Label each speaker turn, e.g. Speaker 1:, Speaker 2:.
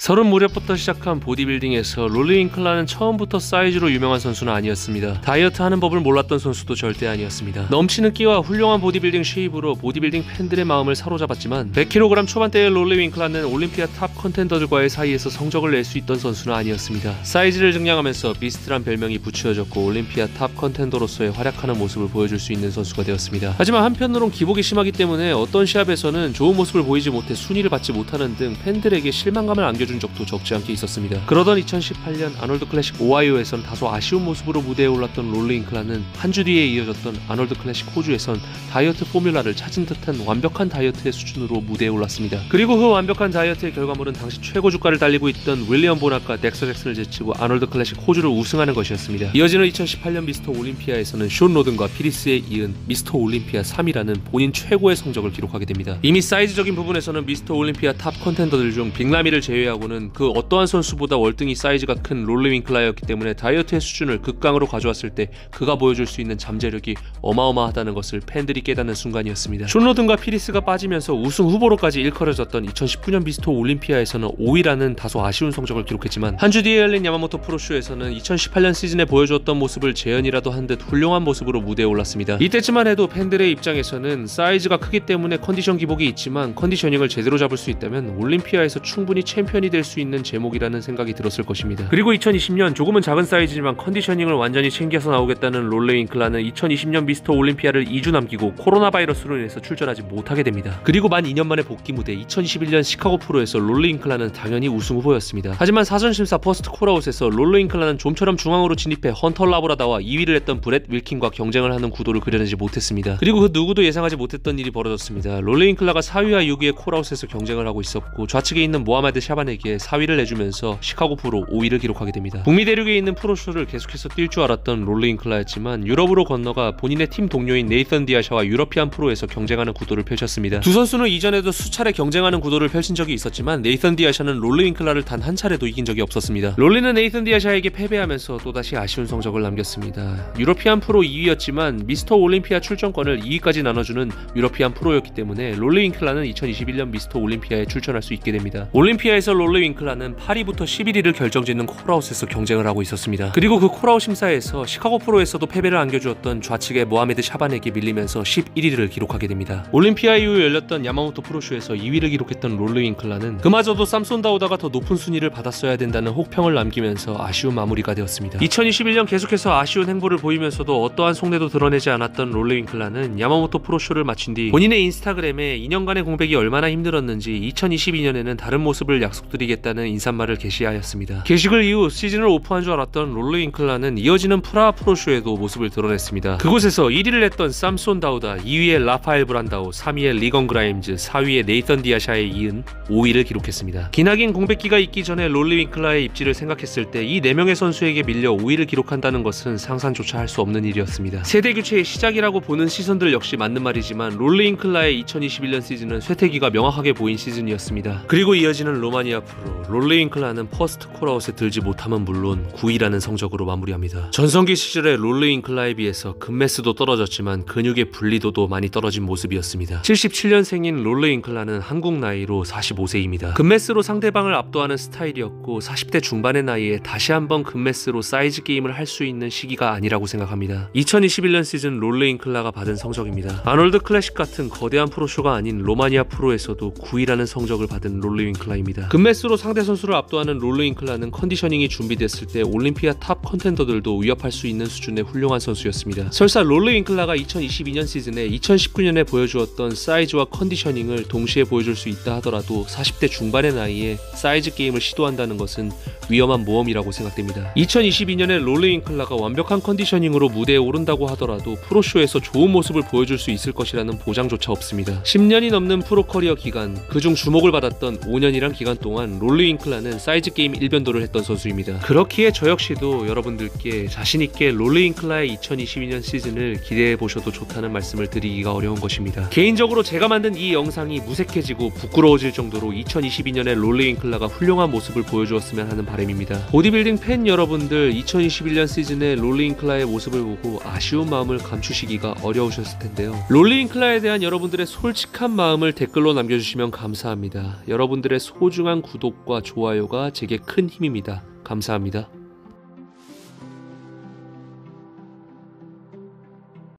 Speaker 1: 서른 무렵부터 시작한 보디빌딩에서 롤리 윙클라는 처음부터 사이즈로 유명한 선수는 아니었습니다. 다이어트 하는 법을 몰랐던 선수도 절대 아니었습니다. 넘치는 끼와 훌륭한 보디빌딩 shape으로 보디빌딩 팬들의 마음을 사로잡았지만 100kg 초반대의 롤리 윙클라는 올림피아 top contender들과의 사이에서 성적을 낼 수 있던 선수는 아니었습니다. 사이즈를 증량하면서 beast란 별명이 붙여졌고 올림피아 top contender로서의 활약하는 모습을 보여줄 수 있는 선수가 되었습니다. 하지만 한편으론 기복이 심하기 때문에 어떤 시합에서는 좋은 모습을 보이지 못해 순위를 받지 못하는 등 팬들에게 실망감을 안겨 준 적도 적지 않게 있었습니다. 그러던 2018년 아놀드 클래식 오하이오에선 다소 아쉬운 모습으로 무대에 올랐던 롤리 윙클라는 한 주 뒤에 이어졌던 아놀드 클래식 호주에선 다이어트 formula를 찾은 듯한 완벽한 다이어트의 수준으로 무대에 올랐습니다. 그리고 그 완벽한 다이어트의 결과물은 당시 최고 주가를 달리고 있던 윌리엄 보낙과 덱스터 잭슨을 제치고 아놀드 클래식 호주를 우승하는 것이었습니다. 이어지는 2018년 미스터 올림피아에서는 숀 로든과 필 히스에 이은 미스터 올림피아 3위라는 본인 최고의 성적을 기록하게 됩니다. 이미 사이즈적인 부분에서는 미스터 올림피아 top contender들 중 빅라미를 제외하고 는 그 어떠한 선수보다 월등히 사이즈가 큰 롤리 윙클라였기 때문에 다이어트의 수준을 극강으로 가져왔을 때 그가 보여줄 수 있는 잠재력이 어마어마하다는 것을 팬들이 깨닫는 순간이었습니다. 숀 로든과 필 히스가 빠지면서 우승 후보로까지 일컬어졌던 2019년 미스터 올림피아에서는 5위라는 다소 아쉬운 성적을 기록했지만 한 주 뒤에 열린 야마모토 프로쇼에서는 2018년 시즌에 보여주었던 모습을 재현이라도 한 듯 훌륭한 모습으로 무대에 올랐습니다. 이때쯤만 해도 팬들의 입장에서는 사이즈가 크기 때문에 컨디션 기복이 있지만 conditioning을 제대로 잡을 수 있다면 올림피아에서 충분히 챔피언이 될 수 있는 재목이라는 생각이 들었을 것입니다. 그리고 2020년 조금은 작은 사이즈지만 conditioning을 완전히 챙겨서 나오겠다는 롤리 윙클라는 2020년 미스터 올림피아를 2주 남기고 코로나 바이러스로 인해서 출전하지 못하게 됩니다. 그리고 만 2년 만에 복귀 무대 2021년 시카고 프로에서 롤리 윙클라는 당연히 우승 후보였습니다. 하지만 사전 심사 first callout에서 롤리 윙클라는 좀처럼 중앙으로 진입해 헌터 라브라다와 2위를 했던 브렛 윌킨과 경쟁을 하는 구도를 그려내지 못했습니다. 그리고 그 누구도 예상하지 못했던 일이 벌어졌습니다. 롤리 윙클라가 4위와 6위의 callout에서 경쟁을 하고 있었고 좌측에 있는 모하메드 샤반에게 4위를 내주면서 시카고 프로 5위를 기록하게 됩니다. 북미 대륙에 있는 프로쇼를 계속해서 뛸 줄 알았던 롤리 윙클라였지만 유럽으로 건너가 본인의 팀 동료인 네이선 디아샤와 유러피안 프로에서 경쟁하는 구도를 펼쳤습니다. 두 선수는 이전에도 수차례 경쟁하는 구도를 펼친 적이 있었지만 네이선 디아샤는 롤리 윙클라를 단 한 차례도 이긴 적이 없었습니다. 롤리는 네이선 디아샤에게 패배하면서 또다시 아쉬운 성적을 남겼습니다. 유러피안 프로 2위였지만 미스터 올림피아 출전권을 2위까지 나눠주는 유러피안 프로였기 때문에 롤리 윙클라는 2021년 미스터 올림피아에 출전할 수 있게 됩니다. 올림피아에서 롤리 윙클라는 8위부터 11위를 결정짓는 callout에서 경쟁을 하고 있었습니다. 그리고 그 callout 심사에서 시카고 프로에서도 패배를 안겨주었던 좌측의 모하메드 샤반에게 밀리면서 11위를 기록하게 됩니다. 올림피아 이후 열렸던 야마모토 프로쇼에서 2위를 기록했던 롤리 윙클라는 그마저도 삼손 다우다가 더 높은 순위를 받았어야 된다는 혹평을 남기면서 아쉬운 마무리가 되었습니다. 2021년 계속해서 아쉬운 행보를 보이면서도 어떠한 속내도 드러내지 않았던 롤리 윙클라는 야마모토 프로쇼를 마친 뒤 본인의 인스타그램에 2년간의 공백이 얼마나 힘들었는지 2022년에는 다른 모습을 약속 드리겠다는 인사말을 게시하였습니다. 게시글 이후 시즌을 오프한 줄 알았던 롤리 윙클라는 이어지는 프라하 프로쇼에도 모습을 드러냈습니다. 그곳에서 1위를 했던 쌈손 다우다, 2위의 라파엘 브란다오, 3위의 리건 그라임즈, 4위의 네이선 디아샤에 이은 5위를 기록했습니다. 기나긴 공백기가 있기 전에 롤리 윙클라의 입지를 생각했을 때 이 4명의 선수에게 밀려 5위를 기록한다는 것은 상상조차 할 수 없는 일이었습니다. 세대 교체의 시작이라고 보는 시선들 역시 맞는 말이지만 롤리 잉클라의 2021년 시즌은 쇠퇴기가 명확하게 보인 시즌이었습니다. 그리고 이어지는 로마니아 프로 롤리 잉클라는 first callout에 들지 못함은 물론 9위라는 성적으로 마무리합니다. 전성기 시절의 롤리 잉클라에 비해서 근mass도 떨어졌지만 근육의 분리도도 많이 떨어진 모습이었습니다. 77년생인 롤리 잉클라는 한국 나이로 45세입니다. 근mass로 상대방을 압도하는 스타일이었고 40대 중반의 나이에 다시 한번 근mass로 사이즈 게임을 할 수 있는 시기가 아니라고 생각합니다. 2021년 시즌 롤레 잉클라가 받은 성적입니다. 아놀드 클래식 같은 거대한 프로쇼가 아닌 로마니아 프로에서도 9위라는 성적을 받은 롤레 잉클라입니다. 근mass로 상대 선수를 압도하는 롤레 잉클라는 conditioning이 준비됐을 때 올림피아 top contender들도 위협할 수 있는 수준의 훌륭한 선수였습니다. 설사 롤레 잉클라가 2022년 시즌에 2019년에 보여주었던 사이즈와 conditioning을 동시에 보여줄 수 있다 하더라도 40대 중반의 나이에 사이즈 게임을 시도한다는 것은 위험한 모험이라고 생각됩니다. 2022년에 롤레 잉클라가 완벽한 conditioning으로 무대에 오른다고 하더라도 프로쇼에서 좋은 모습을 보여줄 수 있을 것이라는 보장조차 없습니다. 10년이 넘는 프로 커리어 기간, 그중 주목을 받았던 5년이란 기간 동안 롤레 잉클라는 사이즈 게임 일변도를 했던 선수입니다. 그렇기에 저 역시도 여러분들께 자신 있게 롤레 잉클라의 2022년 시즌을 기대해 보셔도 좋다는 말씀을 드리기가 어려운 것입니다. 개인적으로 제가 만든 이 영상이 무색해지고 부끄러워질 정도로 2022년에 롤레 잉클라가 훌륭한 모습을 보여주었으면 하는 바람입니다. 보디빌딩 팬 여러분들 2021년 시즌에 롤리 잉클라의 모습을 보고 아쉬운 마음을 감추시기가 어려우셨을 텐데요. 롤리 잉클라에 대한 여러분들의 솔직한 마음을 댓글로 남겨주시면 감사합니다. 여러분들의 소중한 구독과 좋아요가 제게 큰 힘입니다. 감사합니다.